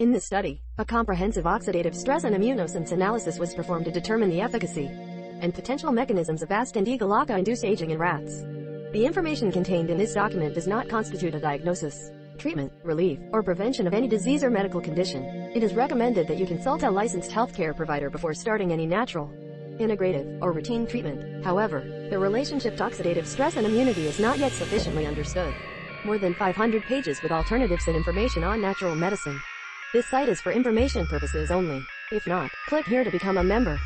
In this study, a comprehensive oxidative stress and immunosense analysis was performed to determine the efficacy and potential mechanisms of Ast and Eagle-ACA-induced aging in rats. The information contained in this document does not constitute a diagnosis, treatment, relief, or prevention of any disease or medical condition. It is recommended that you consult a licensed healthcare provider before starting any natural, integrative, or routine treatment. However, the relationship to oxidative stress and immunity is not yet sufficiently understood. More than 500 pages with alternatives and information on natural medicine. This site is for information purposes only. If not, click here to become a member.